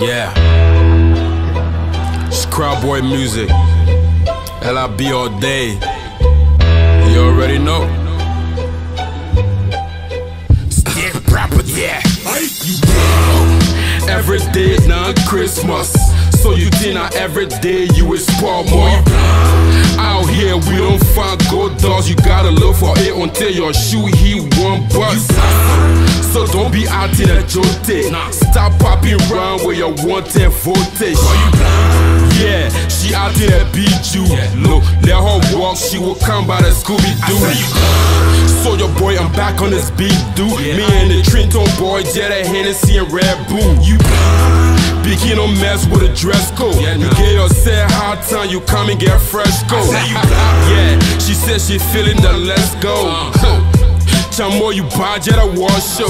Yeah. It's crowd boy music. LIB all day. You already know. Still proper, yeah. Every day now Christmas. So you think now every day you is spoil more. Out here we don't find gold dogs. You gotta look for it until your shoe he one bust. So don't be out in a jote. Stop popping around with your wanted voltage. Yeah, she out a beat you. Look, let her walk, she will come by the Scooby Doo. So your boy, I'm back on this beat, dude. Me and the Trenton boy, Jet Hennessy and Red Bull. You Biggie don't mess with a dress code. You get yourself hard time, you come and get fresh coat. yeah, she said she feeling the let's go. Chamo, you buy Jet a war show.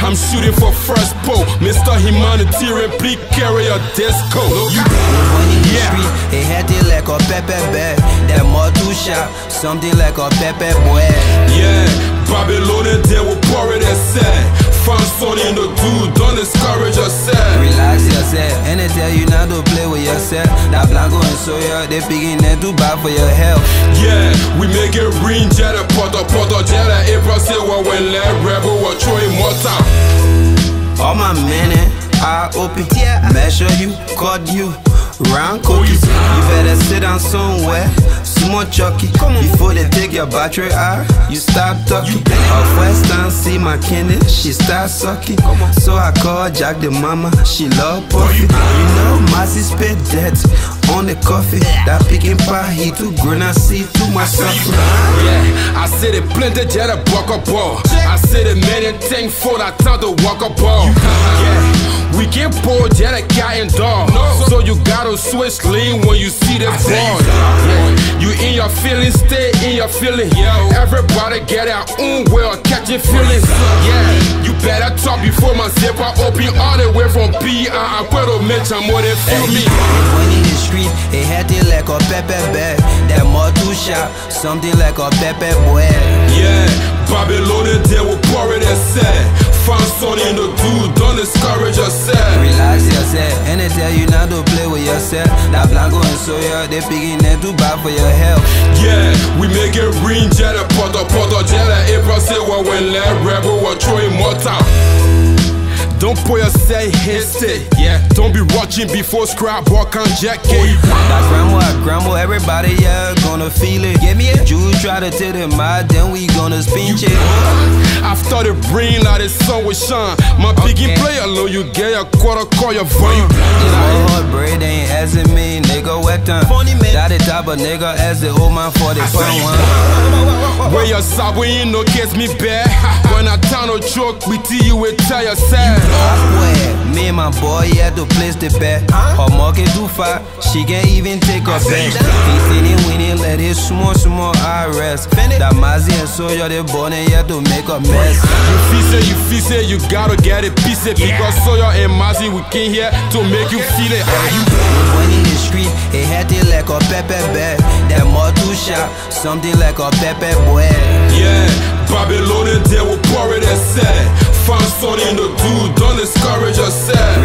I'm shooting for first pole. Mr. Humanitarian, please carry a disco. You One the Yeah. it had it like a pepper bag. That more too sharp, something like a pepper boy. Yeah, Babylonian they will pour it and say, Find son in the dude, don't discourage yourself. Relax yourself, and they tell you not to play with yourself. That blanco and soya, they them too bad for your health. Yeah, we make it ring, jetta, poto, poto, jetta, April, say, well, when let rebel, we're throwing more time. All my men, I open, measure you, cut you, round oh, cookies. You better sit down somewhere, small chucky. Before they take your battery out, you stop talking. Off Western, see my candy, she start sucking. So I call Jack the mama, she love puffy. You know, Mazee spit that on the coffee. That picking pie, he too grown, I see too much suffering. Yeah, I see the plenty jet a walk up ball. I see the many things for that time to walk up ball. Yeah, we can pull jet a cat and dog. So you switch lean when you see this ball. You in your feelings, stay in your feelings. Everybody get our own way of catching feelings. Yeah, you better talk before my zipper open all the way from P. I puedo mention more than feel me. When in the street, it had it like a pepper bag. That more too sharp, something like a pepper boy. Yeah, Babylonian they will pour it and say, Find son in the dude, don't discourage yourself. Relax yourself, and they tell you not to play with yourself. That blanco and soya, they picking them too bad for your health. Yeah, we make it ring, jetta, poto, poto, jetta, April, say, well, when let rebel, we're throwing more time. Don't put yourself hasty. Yeah, don't be watching before scrap walk on jacket. That grandma, grandma, everybody, yeah, gonna feel it. Give me a Jew, try to tell them out, then we gonna spin it. I started rain, like the sun will shine. My piggy play alone, you get a quarter, call your fine. My heart bread ain't asking me, nigga, wet time. That the type of nigga as the old man for the fun one. Where your side when you know gets me bad. When I turn no joke with you, you will tell yourself. Halfway, me and my boy had to place the bet. Her market too far, she can't even take her bet. He feeling winning, let it small, small I rest. That Mazee and Soya, they born and had to make a mess. You feel say, you feel say, you gotta get it piece it because Sawyer and Mazee we came here to make you feel it. When in the street, it had it like a pepper bag. That more too sharp, something like a pepper boy. Yeah, Babylonian they will pour it and say, Find son in the dude, don't discourage yourself.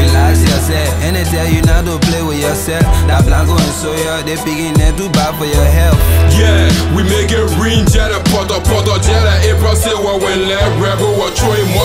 They tell you not to play with yourself. That blanco and soya, they picking them too bad for your health. Yeah, we make it ring, jetta, poto, poto, jetta, April, say, well, when let rebel, we're throwing more.